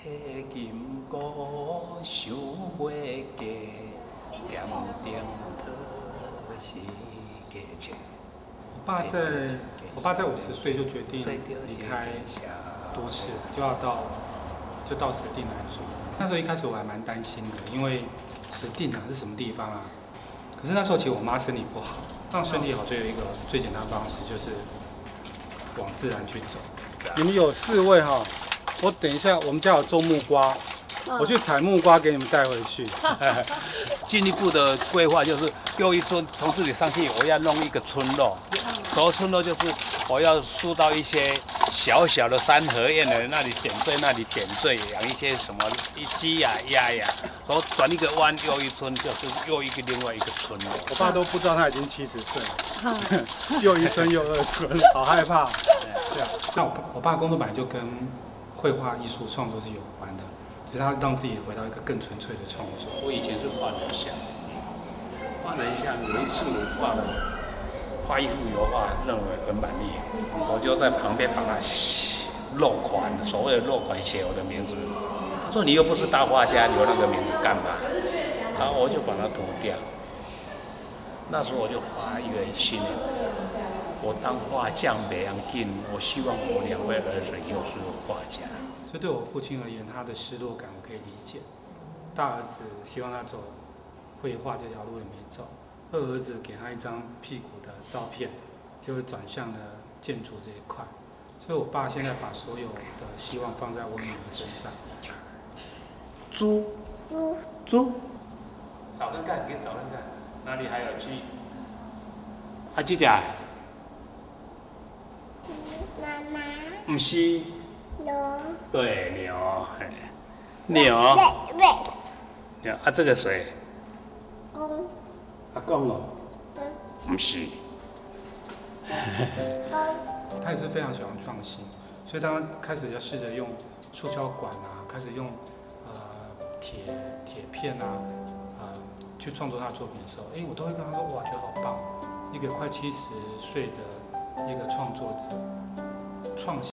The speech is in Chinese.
迄金箍想袂过，点点都是价钱。我爸在，我爸在五十岁就决定离开都市，就要到，就到石碇来住。那时候一开始我还蛮担心的，因为石碇啊是什么地方啊？可是那时候其实我妈身体不好，让身体好就有一个最简单的方式，就是往自然去走。你们有四位哈，我等一下我们家有种木瓜，我去采木瓜给你们带回去。进一步的规划就是又一村从这里上去，我要弄一个村落。所谓村落就是我要塑造一些小小的三合院的那里点缀，那里点缀，养一些什么一鸡呀、鸭呀，然后转一个弯又一村，就是又一个另外一个村落。我爸都不知道他已经七十岁了，又一村又二村，好害怕。对啊，那我我爸工作本来就跟绘画艺术创作是有关的，只是他让自己回到一个更纯粹的创作。我以前是画人像，画人像有一次我画了。画一幅油画，认为很满意，我就在旁边把它落款，所谓的落款写我的名字。他说：“你又不是大画家，留那个名字干嘛？”然后我就把它涂掉。那时候我就画一个心念：我当画匠没要紧，我希望我两位儿子以后是画家。所以对我父亲而言，他的失落感我可以理解。大儿子希望他走绘画这条路也没走。二儿子给他一张屁股的照片，就转向了建筑这一块，所以我爸现在把所有的希望放在我女儿身上。猪，猪，猪，找人干，给找人干，哪里还有鸡？啊，鸡仔。妈妈。不是。牛。对，牛，牛。牛，啊，这个谁？公。阿公哦，不是，他也是非常喜欢创新，所以当他开始要试着用塑胶管啊，开始用呃铁铁片啊，呃去创作他的作品的时候，哎，我都会跟他说，哇，觉得好棒，一个快七十岁的一个创作者，创新。